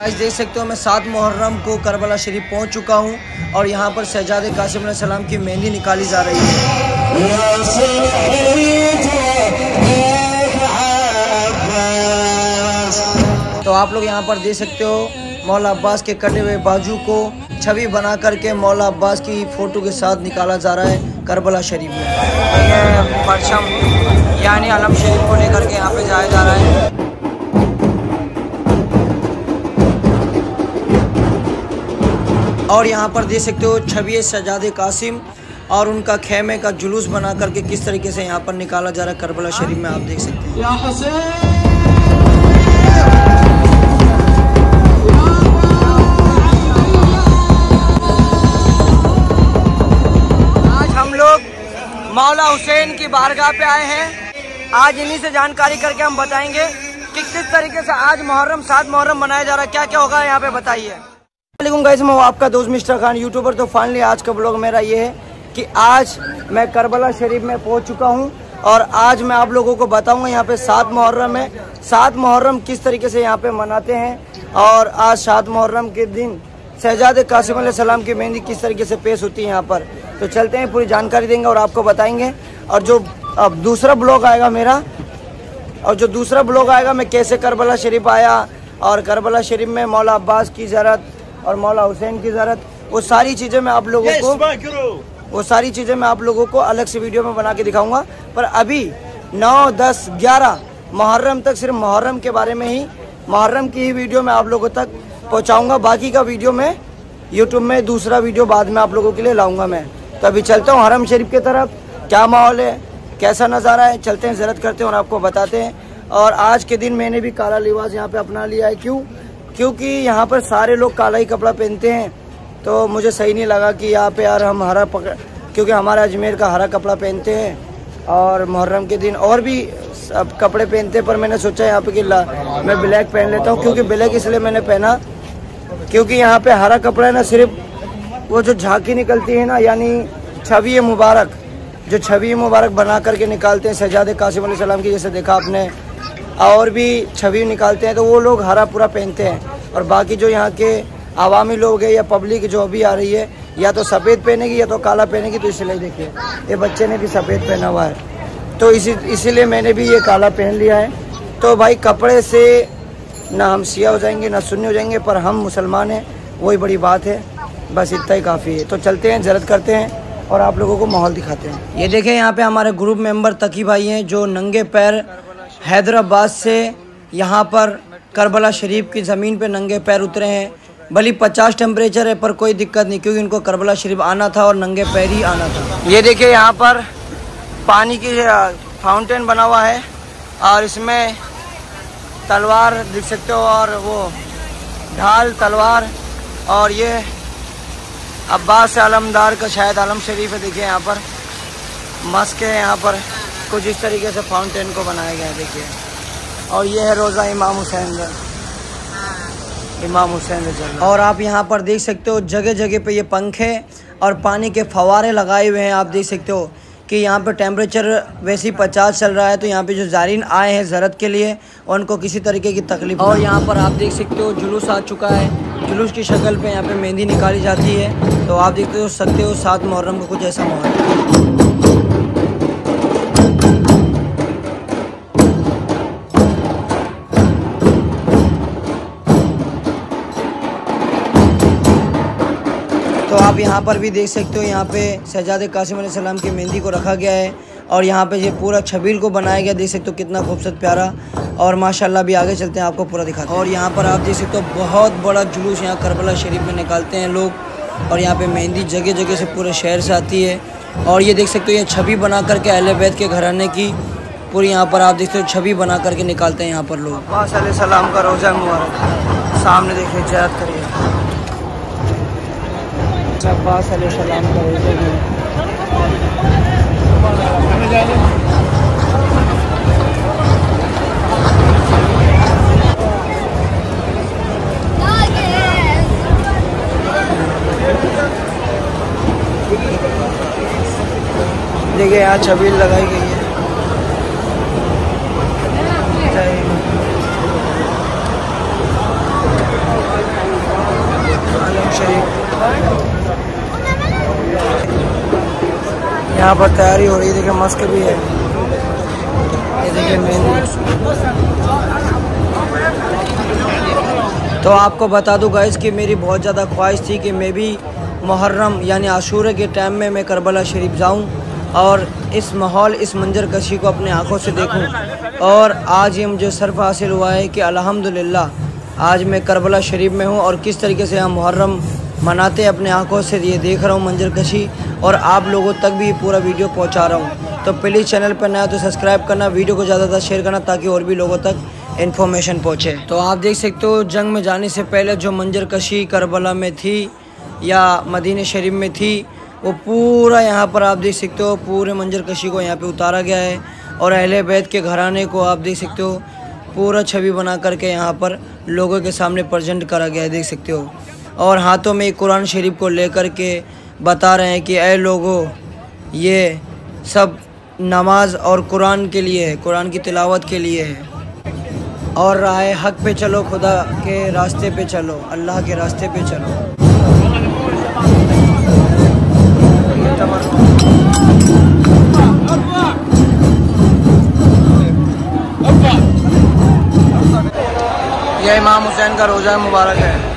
आज देख सकते हो मैं सात मुहर्रम को करबला शरीफ पहुँच चुका हूँ और यहाँ पर शहजाद कासिम सलाम की मेहंदी निकाली जा रही है। तो आप लोग यहाँ पर देख सकते हो मौला अब्बास के कटे हुए बाजू को छवि बना करके मौला अब्बास की फ़ोटो के साथ निकाला जा रहा है करबला शरीफ में। परचम, यानी अलम शरीफ को लेकर के यहाँ पे जाया जा रहा है। और यहाँ पर देख सकते हो छवि सजाद कासिम और उनका खेमे का जुलूस बना करके किस तरीके से यहाँ पर निकाला जा रहा है करबला शरीफ में आप देख सकते हैं। आज हम लोग मौला हुसैन की बारगाह पे आए हैं। आज इन्हीं से जानकारी करके हम बताएँगे कि किस तरीके से आज मुहर्रम सात मुहर्रम मनाया जा रहा है। क्या क्या होगा यहाँ पे बताइए। गाइस मैं आपका दोस्त मिस्टर खान यूट्यूबर तो फाइनली आज का ब्लॉग मेरा ये है कि आज मैं करबला शरीफ में पहुँच चुका हूँ और आज मैं आप लोगों को बताऊँगा यहाँ पे सात मुहर्रम है। सात मुहर्रम किस तरीके से यहाँ पे मनाते हैं और आज सात मुहर्रम के दिन शहजाद कासिम सलाम की मेहंदी किस तरीके से पेश होती है यहाँ पर। तो चलते हैं, पूरी जानकारी देंगे और आपको बताएँगे। और जो अब दूसरा ब्लॉग आएगा मेरा, और जो दूसरा ब्लॉग आएगा, मैं कैसे करबला शरीफ आया और करबला शरीफ में मौला अब्बास की ज़रूरत और मौला हुसैन की ज़रूरत वो सारी चीज़ें मैं आप लोगों को वो सारी चीज़ें मैं आप लोगों को अलग से वीडियो में बना के दिखाऊँगा। पर अभी नौ दस ग्यारह मुहर्रम तक सिर्फ़ मुहर्रम के बारे में ही मुहर्रम की ही वीडियो मैं आप लोगों तक पहुंचाऊँगा। बाकी का वीडियो मैं यूट्यूब में दूसरा वीडियो बाद में आप लोगों के लिए लाऊँगा मैं। तो अभी चलता हूँ हरम शरीफ की तरफ़। क्या माहौल है? कैसा नज़ारा है? चलते हैं ज़रत करते हैं और आपको बताते हैं। और आज के दिन मैंने भी काला लिबास यहाँ पे अपना लिया है। क्यों? क्योंकि यहाँ पर सारे लोग काला ही कपड़ा पहनते हैं तो मुझे सही नहीं लगा कि यहाँ पे यार हम हरा पकड़ क्योंकि हमारे अजमेर का हरा कपड़ा पहनते हैं और मुहर्रम के दिन और भी सब कपड़े पहनते पर मैंने सोचा यहाँ पे कि मैं ब्लैक पहन लेता हूँ, क्योंकि ब्लैक इसलिए मैंने पहना, क्योंकि यहाँ पे हरा कपड़ा है ना, सिर्फ़ वो जो झांकी निकलती है ना, यानी छवि मुबारक, जो छवि मुबारक बना करके निकालते हैं सजाद कासिम सलाम की, जैसे देखा आपने और भी छवि निकालते हैं तो वो लोग हरा पूरा पहनते हैं। और बाकी जो यहाँ के आवामी लोग हैं या पब्लिक जो अभी आ रही है, या तो सफ़ेद पहनेगी या तो काला पहनेगी तो इसलिए देखिए, ये बच्चे ने भी सफ़ेद पहना हुआ है। तो इसी, इसीलिए मैंने भी ये काला पहन लिया है। तो भाई कपड़े से ना हम सिया हो जाएँगे, ना सुन्नी हो जाएँगे, पर हम मुसलमान हैं, वही बड़ी बात है। बस इतना ही काफ़ी है। तो चलते हैं जरत करते हैं और आप लोगों को माहौल दिखाते हैं। ये देखें, यहाँ पे हमारे ग्रुप मेंबर तकी भाई हैं, जो नंगे पैर हैदराबाद से यहाँ पर करबला शरीफ की ज़मीन पे नंगे पैर उतरे हैं। भली पचास टेम्परेचर है, पर कोई दिक्कत नहीं, क्योंकि इनको करबला शरीफ आना था और नंगे पैर ही आना था। ये देखिए यहाँ पर पानी की फाउंटेन बना हुआ है, और इसमें तलवार देख सकते हो, और वो ढाल, तलवार, और ये अब्बास आलमदार का शायद आलम शरीफ है, देखिए यहाँ पर। मस्क है यहाँ पर। कुछ इस तरीके से फाउंटेन को बनाया गया है, देखिए। और ये है रोज़ा इमाम हुसैन इमाम हुसैन जगह और आप यहाँ पर देख सकते हो जगह जगह पे ये पंखे और पानी के फवारे लगाए हुए हैं। आप देख सकते हो कि यहाँ पे टेम्परेचर वैसे ही पचास चल रहा है तो यहाँ पे जो जारीन आए हैं ज़रत के लिए, उनको किसी तरीके की तकलीफ़ और यहाँ पर आप देख सकते हो, जुलूस आ चुका है। जुलूस की शक्ल पे यहाँ पे मेहंदी निकाली जाती है। तो आप देखते हो, सकते हो सात मुहर्रम का कुछ ऐसा माहौल। आप यहाँ पर भी देख सकते हो, यहाँ पे शहजाद कासिम सलाम की मेहंदी को रखा गया है और यहाँ पे ये पूरा छबील को बनाया गया, देख सकते हो कितना खूबसूरत प्यारा और माशाल्लाह भी आगे चलते हैं, आपको पूरा दिखाते हैं। और यहाँ पर आप देख सकते हो बहुत बड़ा जुलूस यहाँ करबला शरीफ में निकालते हैं लोग और यहाँ पे मेहंदी जगह जगह से पूरे शहर से आती है। और ये देख सकते हो, ये छवि बना करके अहल बैत के घराने की पूरी यहाँ पर आप देखते हो छवि बना करके निकालते हैं यहाँ पर लोग। सलाम का रोज़ा मुबारक। सामने देखिए जयाद करिए। अब्बास सलाम का देखिए यहाँ छबील लगाई गई है। यहाँ पर तैयारी हो रही है। देखिए मस्क भी है। ये देखिए, मेहंदी। तो आपको बता दूँ गाइस कि मेरी बहुत ज़्यादा ख्वाहिश थी कि मैं भी मुहर्रम, यानी आशूर के टाइम में मैं करबला शरीफ जाऊँ और इस माहौल, इस मंजर कशी को अपने आँखों से देखूँ। और आज ये मुझे सर्फ हासिल हुआ है कि अल्हम्दुलिल्लाह, आज मैं करबला शरीफ में हूँ और किस तरीके से हम मुहर्रम मनाते अपने आँखों से ये देख रहा हूँ मंजर कशी और आप लोगों तक भी पूरा वीडियो पहुँचा रहा हूँ। तो प्लीज़ चैनल पर नया तो सब्सक्राइब करना, वीडियो को ज़्यादा शेयर करना ताकि और भी लोगों तक इन्फॉर्मेशन पहुँचे। तो आप देख सकते हो, जंग में जाने से पहले जो मंजर कशी करबला में थी या मदीन शरीफ में थी, वो पूरा यहाँ पर आप देख सकते हो, पूरे मंजर कशी को यहाँ पे उतारा गया है और अहले बैत के घराने को आप देख सकते हो, पूरा छवि बना करके यहाँ पर लोगों के सामने प्रजेंट करा गया है, देख सकते हो। और हाथों में कुरान शरीफ को लेकर के बता रहे हैं कि अय लोगों, ये सब नमाज़ और कुरान के लिए है, कुरान की तिलावत के लिए है। और राह हक पे चलो, खुदा के रास्ते पे चलो, अल्लाह के रास्ते पे चलो। यह इमाम हुसैन का रोज़ा मुबारक है।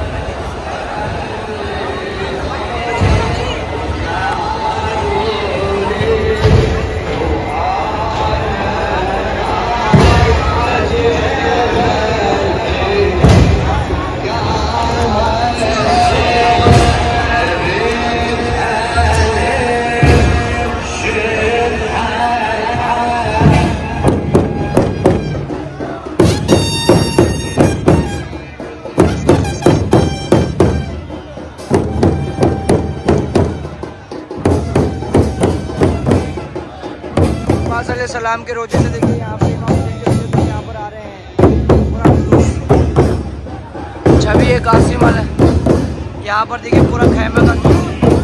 सलाम के रोज़े से देखिए, यहाँ पे यहाँ पर आ रहे हैं। छवि एक आसिमल है। यहाँ पर देखिए पूरा खैमे का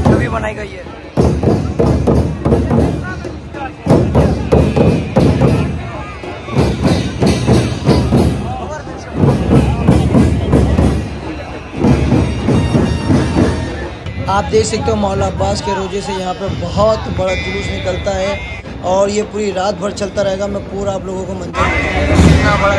छवि बनाई गई है। आप देख सकते हो मौला अब्बास के रोज़े से यहाँ पे बहुत बड़ा जुलूस निकलता है। और ये पूरी रात भर चलता रहेगा। मैं पूरा आप लोगों को मंजूर इतना बड़ा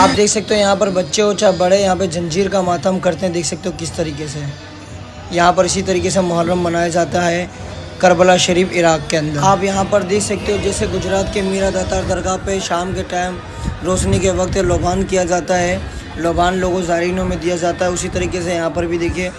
आप देख सकते हो यहाँ पर बच्चे हो चाहे बड़े यहाँ पे जंजीर का मातम करते हैं, देख सकते हो किस तरीके से। यहाँ पर इसी तरीके से मुहर्रम मनाया जाता है करबला शरीफ इराक के अंदर। आप यहाँ पर देख सकते हो जैसे गुजरात के मीरा दातार दरगाह पे शाम के टाइम रोशनी के वक्त लोबान किया जाता है। लोबान लोगों जारीनों में दिया जाता है। उसी तरीके से यहाँ पर भी देखिए,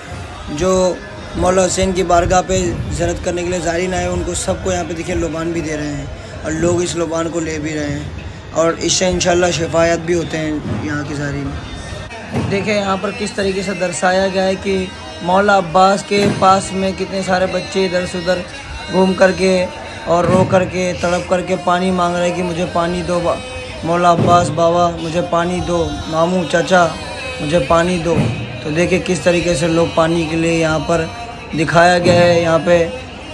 जो मौला हुसैन की बारगाह पे जरत करने के लिए जारीन आए उनको सबको यहाँ पे देखिए लोबान भी दे रहे हैं और लोग इस लोबान को ले भी रहे हैं। और इससे इंशाल्लाह शिफायत भी होते हैं यहाँ की सारी। में देखिए यहाँ पर किस तरीके से दर्शाया गया है कि मौला अब्बास के पास में कितने सारे बच्चे इधर से उधर घूम करके और रो करके, तड़प करके पानी मांग रहे कि मुझे पानी दो मौला अब्बास बाबा, मुझे पानी दो, मामू चाचा, मुझे पानी दो। तो देखिए किस तरीके से लोग पानी के लिए यहाँ पर दिखाया गया है, यहाँ पे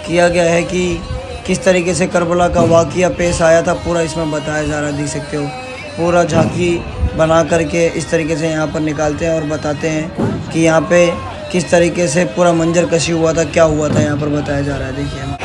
किया गया है कि किस तरीके से करबला का वाक़ पेश आया था, पूरा इसमें बताया जा रहा देख सकते हो। पूरा झांकी बना करके इस तरीके से यहाँ पर निकालते हैं और बताते हैं कि यहाँ पे किस तरीके से पूरा मंजर कशी हुआ था, क्या हुआ था, यहाँ पर बताया जा रहा है। देखिए